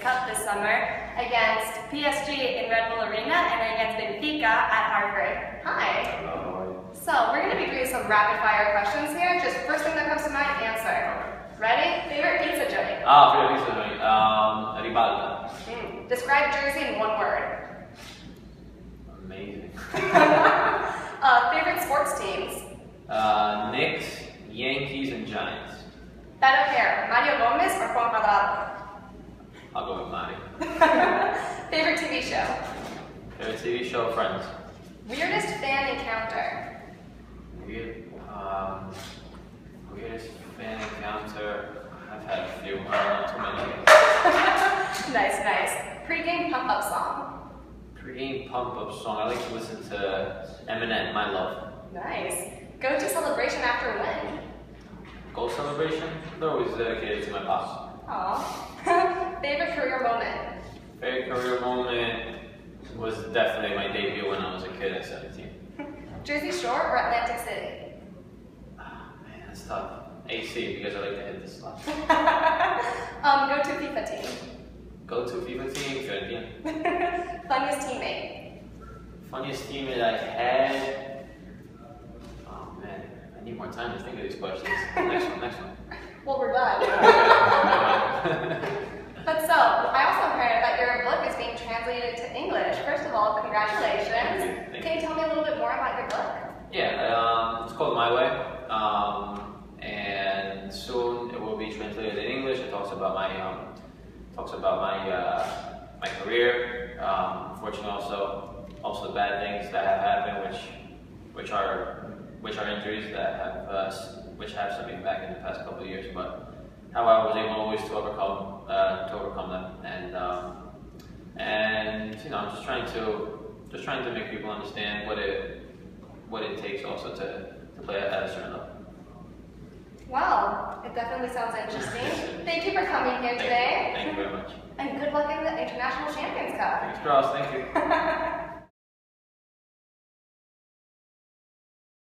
summer against PSG in Red Bull Arena and then against Benfica at Harvard. Hi. So we're going to be doing some rapid fire questions here. Just first thing that comes to mind, answer. Ready? Favorite pizza joint? Ah, favorite pizza joint. Um, ribalta. Mm. Describe Jersey in one word. Amazing. uh, favorite sports teams? Uh, Knicks, Yankees, and Giants. Better hair, Mario Gomez or Juan Cuadrado? I'll go with Mario. favorite TV show? Favorite TV show, Friends. Weirdest fan encounter? Weird. Um, weirdest fan encounter. I've had a few. I don't too many. nice, nice. Pre-game pump-up song. Pre-game pump-up song. I like to listen to Eminem, My Love. Nice. Go-to celebration after when? Goal celebration? They're always dedicated to my pops. Aww. Favorite career moment? Favorite career moment was definitely my debut when I was a kid at 17. Jersey Shore or Atlantic City? Oh, man, that's tough. AC because I like to hit the slot. um, go to FIFA team. Go to FIFA team, Fiorentina. Funniest teammate. Funniest teammate I had. Oh man, I need more time to think of these questions. next one, next one. Well, we're done. but so, I also heard that your book is being translated to English. First of all, congratulations. Thank Can you tell me a little bit more about your book? Yeah, um, it's called My Way. Um, and soon it will be translated in English. It talks about my um, talks about my uh, my career. Um, unfortunately, also also the bad things that have happened, which which are which are injuries that have uh, which have set me back in the past couple of years. But how I was able always to overcome uh, to overcome them, and um, and you know, I'm just trying to just trying to make people understand what it what it takes also to, to play at a certain level. Wow, it definitely sounds interesting. Thank you for coming here Thank today. You. Thank you very much. And good luck in the International Champions Cup. Thanks, Cross. Thank you.